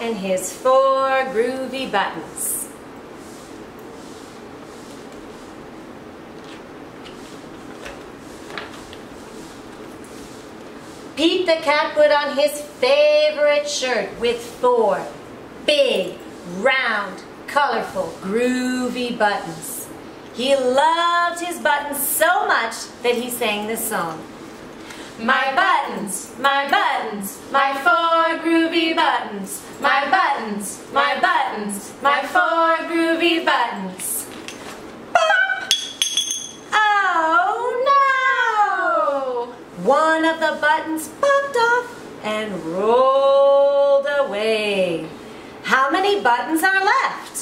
And his four groovy buttons. Pete the cat put on his favorite shirt with four big, round, colorful, groovy buttons. He loved his buttons so much that he sang this song. My buttons, my buttons, my four groovy buttons. My buttons, my buttons, my four groovy buttons. Oh no! One of the buttons popped off and rolled away. How many buttons are left?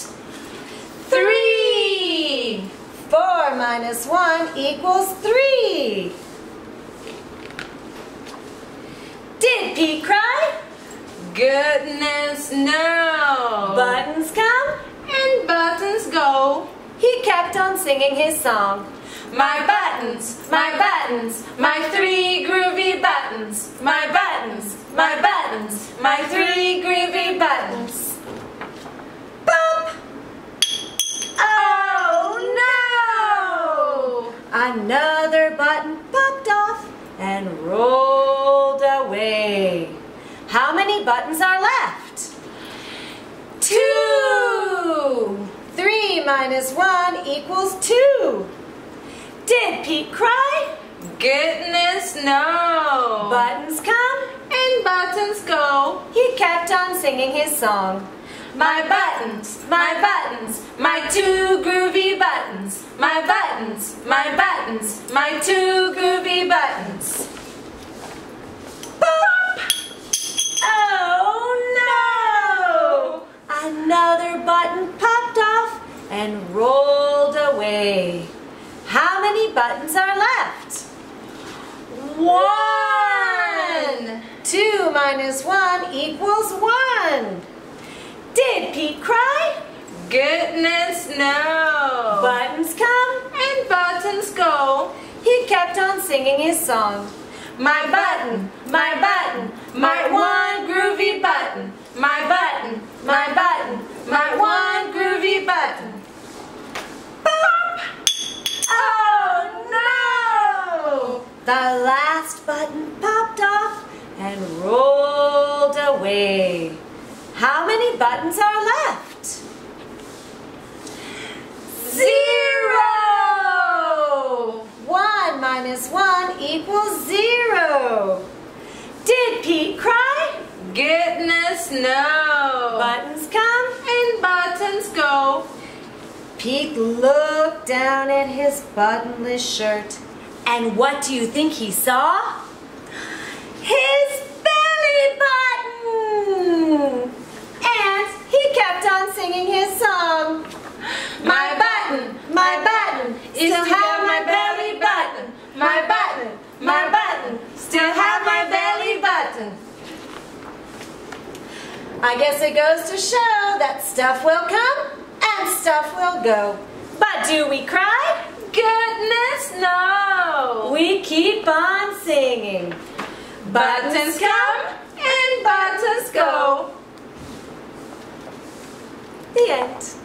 Three! Four minus one equals three. Did Pete cry? Goodness no! Buttons come? and buttons go. He kept on singing his song. My buttons, my buttons, my three groovy buttons. My buttons, my buttons, my three groovy buttons. Bump! Oh no! Another button popped off and rolled. How many buttons are left? Two! Three minus one equals two. Did Pete cry? Goodness no! Buttons come? and buttons go. He kept on singing his song. My buttons, my buttons, my two groovy buttons. My buttons, my buttons, my two and rolled away. How many buttons are left? One! Two minus one equals one. Did Pete cry? Goodness no! Buttons come? and buttons go. He kept on singing his song. My button, my button, my one groovy button. Button, The last button popped off and rolled away. How many buttons are left? Zero! One minus one equals zero. Did Pete cry? Goodness no! Buttons come? and buttons go. Pete looked down at his buttonless shirt. And what do you think he saw? His belly button! And he kept on singing his song. My button, my button, Still have my belly button. My button, my button, still have my belly button. I guess it goes to show that stuff will come and stuff will go. But do we cry? Keep on singing. Buttons come and buttons go. The end.